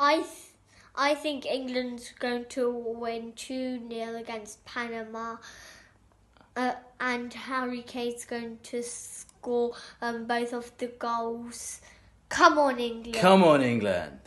I th- I think England's going to win 2 0 against Panama. Uh, and Harry Kane's going to score um, both of the goals. Come on, England. Come on, England.